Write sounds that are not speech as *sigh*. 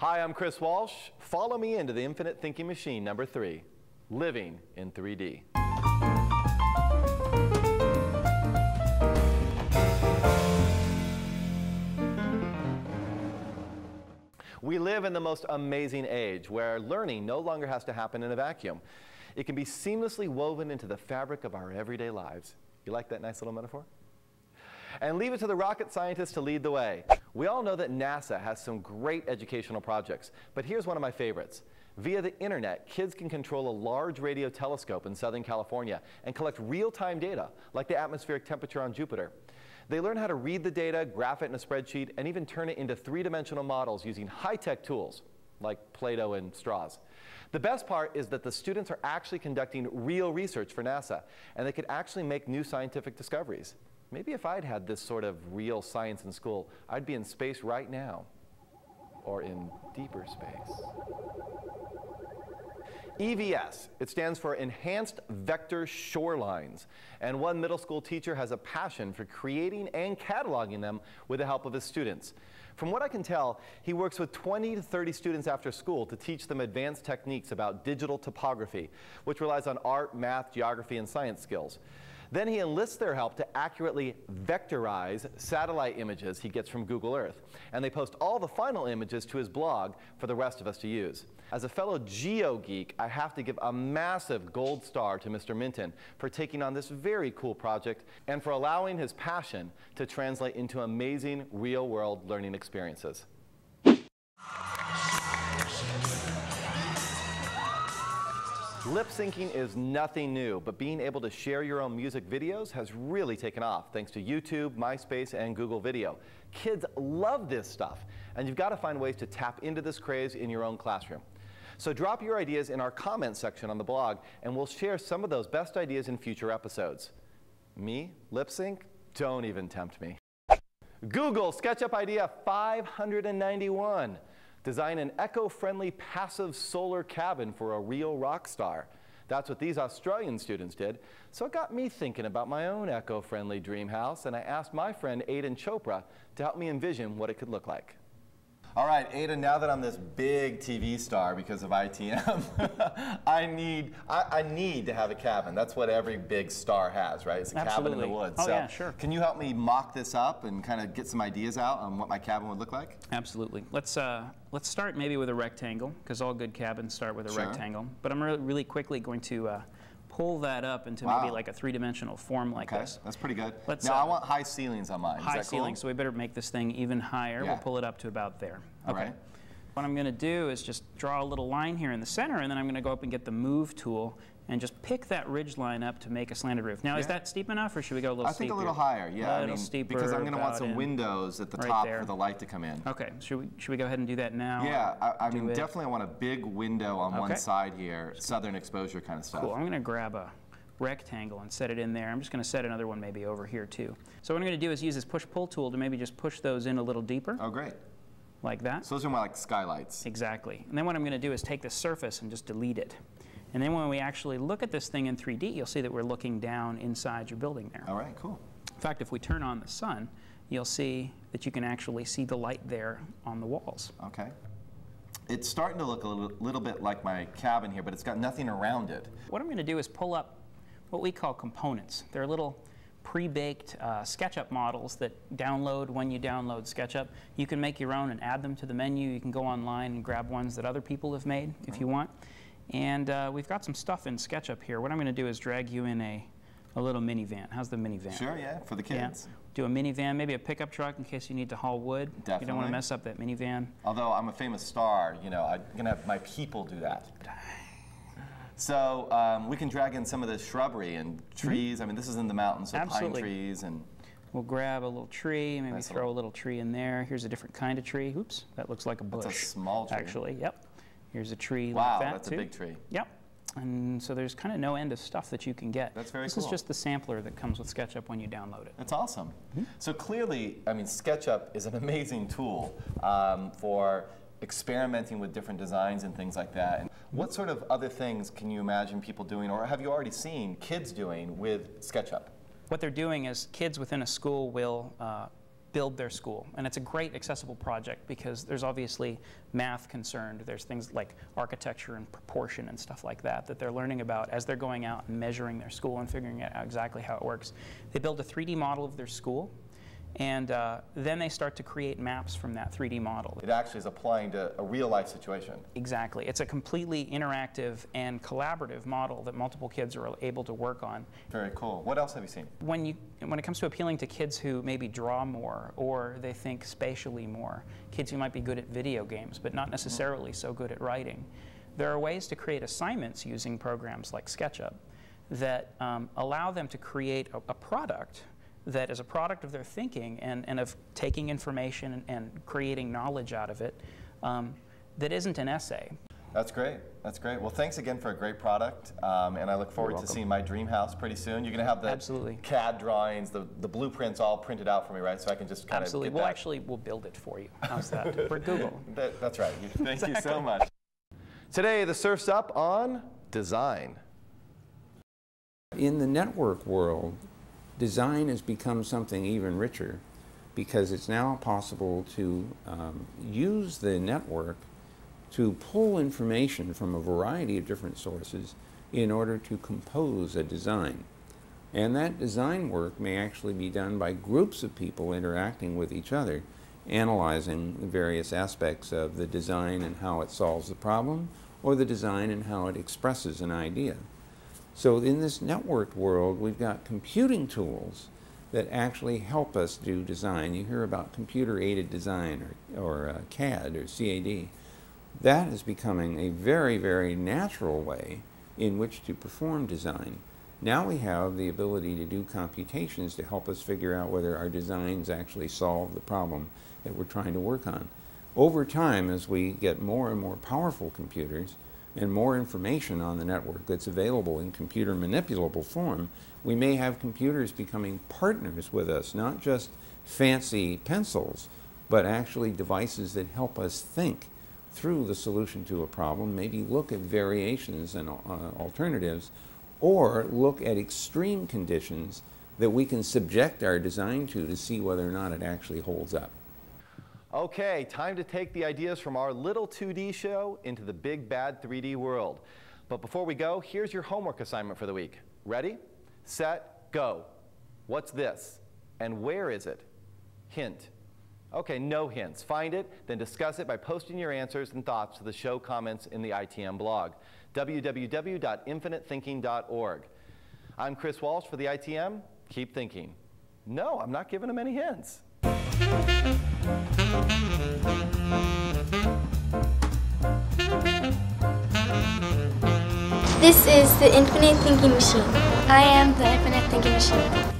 Hi, I'm Chris Walsh. Follow me into the Infinite Thinking Machine number three, Living in 3D. We live in the most amazing age where learning no longer has to happen in a vacuum. It can be seamlessly woven into the fabric of our everyday lives. You like that nice little metaphor? And leave it to the rocket scientists to lead the way. We all know that NASA has some great educational projects, but here's one of my favorites. Via the internet, kids can control a large radio telescope in Southern California and collect real-time data, like the atmospheric temperature on Jupiter. They learn how to read the data, graph it in a spreadsheet, and even turn it into three-dimensional models using high-tech tools like Play-Doh and straws. The best part is that the students are actually conducting real research for NASA, and they could actually make new scientific discoveries. Maybe if I'd had this sort of real science in school, I'd be in space right now, or in deeper space. EVS, it stands for Enhanced Vector Shorelines. And one middle school teacher has a passion for creating and cataloging them with the help of his students. From what I can tell, he works with 20 to 30 students after school to teach them advanced techniques about digital topography, which relies on art, math, geography, and science skills. Then he enlists their help to accurately vectorize satellite images he gets from Google Earth. And they post all the final images to his blog for the rest of us to use. As a fellow geo geek, I have to give a massive gold star to Mr. Minton for taking on this very cool project and for allowing his passion to translate into amazing real world learning experiences. Lip syncing is nothing new, but being able to share your own music videos has really taken off thanks to YouTube, MySpace, and Google Video. Kids love this stuff, and you've got to find ways to tap into this craze in your own classroom. So drop your ideas in our comments section on the blog, and we'll share some of those best ideas in future episodes. Me, lip sync? Don't even tempt me. Google SketchUp idea 591. Design an eco-friendly passive solar cabin for a real rock star. That's what these Australian students did. So it got me thinking about my own eco-friendly dream house, and I asked my friend Aidan Chopra to help me envision what it could look like. All right, Aidan, now that I'm this big TV star because of ITM, *laughs* I need I, I, need to have a cabin. That's what every big star has, right? It's a Absolutely. cabin in the woods. Oh, so yeah, sure. Can you help me mock this up and kind of get some ideas out on what my cabin would look like? Absolutely. Let's uh, let's start maybe with a rectangle because all good cabins start with a Sure. rectangle. But I'm really, really quickly going to uh, pull that up into Wow. maybe like a three-dimensional form like Okay, this. that's pretty good. Let's, now uh, I want high ceilings on mine. High cool? ceiling, so we better make this thing even higher. Yeah. We'll pull it up to about there. Okay. right. What I'm going to do is just draw a little line here in the center, and then I'm going to go up and get the move tool and just pick that ridge line up to make a slanted roof. Now, is that steep enough, or should we go a little I steeper? think a little higher, yeah. I little mean, steeper. because I'm going to want some windows at the right top there. for the light to come in. Okay, should we, should we go ahead and do that now? Yeah, I, I mean, it. definitely I want a big window on one side here, southern exposure kind of stuff. Cool. I'm going to grab a rectangle and set it in there. I'm just going to set another one maybe over here too. So what I'm going to do is use this push-pull tool to maybe just push those in a little deeper, Oh, great. like that. So those are more like skylights. Exactly. And then what I'm going to do is take the surface and just delete it. And then when we actually look at this thing in 3D, you'll see that we're looking down inside your building there. All right, cool. In fact, if we turn on the sun, you'll see that you can actually see the light there on the walls. Okay. It's starting to look a little, little bit like my cabin here, but it's got nothing around it. What I'm going to do is pull up what we call components. They're little pre-baked uh, SketchUp models that download when you download SketchUp. You can make your own and add them to the menu. You can go online and grab ones that other people have made if you want. And uh, we've got some stuff in SketchUp here. What I'm going to do is drag you in a, a little minivan. How's the minivan? Sure, yeah, for the Yeah. kids. Do a minivan, maybe a pickup truck in case you need to haul wood. Definitely. You don't want to mess up that minivan. Although I'm a famous star, you know, I'm going to have my people do that. *sighs* So um, we can drag in some of the shrubbery and trees. I mean, this is in the mountains, so Mm-hmm. Absolutely. pine trees and We'll grab a little tree, maybe Nice throw little- a little tree in there. Here's a different kind of tree. Oops, that looks like a bush. That's a small tree. Actually, yep. Here's a tree wow, like that that's too. a big tree. Yep. And so there's kind of no end of stuff that you can get. That's very this cool. is just the sampler that comes with SketchUp when you download it. That's awesome. Mm-hmm. So clearly, I mean, SketchUp is an *laughs* amazing tool um, for experimenting with different designs and things like that. And what sort of other things can you imagine people doing, or have you already seen kids doing with SketchUp? What they're doing is kids within a school will uh, build their school. And it's a great accessible project because there's obviously math concerned. There's things like architecture and proportion and stuff like that that they're learning about as they're going out and measuring their school and figuring out exactly how it works. They build a 3D model of their school and uh, then they start to create maps from that 3D model. It actually is applying to a real life situation. Exactly. It's a completely interactive and collaborative model that multiple kids are able to work on. Very cool. What else have you seen? When, you, when it comes to appealing to kids who maybe draw more or they think spatially more, kids who might be good at video games but not necessarily so good at writing, there are ways to create assignments using programs like SketchUp that um, allow them to create a, a product that is a product of their thinking and, and of taking information and, and creating knowledge out of it um, that isn't an essay. That's great. That's great. Well, thanks again for a great product, um, and I look forward to seeing my dream house pretty soon. You're going to have the Absolutely. CAD drawings, the, the blueprints all printed out for me, right? So I can just kind Absolutely. of We'll actually we'll build it for you. How's that? *laughs* for Google. That, that's right. Thank exactly. you so much. Today, the surf's up on design. In the network world, design has become something even richer because it's now possible to um, use the network to pull information from a variety of different sources in order to compose a design. And that design work may actually be done by groups of people interacting with each other, analyzing the various aspects of the design and how it solves the problem, or the design and how it expresses an idea. So in this networked world, we've got computing tools that actually help us do design. You hear about computer-aided design or, or uh, CAD or CAD. That is becoming a very, very natural way in which to perform design. Now we have the ability to do computations to help us figure out whether our designs actually solve the problem that we're trying to work on. Over time, as we get more and more powerful computers, and more information on the network that's available in computer manipulable form, we may have computers becoming partners with us, not just fancy pencils, but actually devices that help us think through the solution to a problem, maybe look at variations and uh, alternatives, or look at extreme conditions that we can subject our design to to see whether or not it actually holds up. Okay, time to take the ideas from our little 2D show into the big bad 3D world. But before we go, here's your homework assignment for the week. Ready, set, go. What's this? And where is it? Hint. Okay, no hints. Find it, then discuss it by posting your answers and thoughts to the show comments in the ITM blog, www.infiniteThinking.org. I'm Chris Walsh for the ITM. Keep thinking. No, I'm not giving them any hints. This is the Infinite Thinking Machine. I am the Infinite Thinking Machine.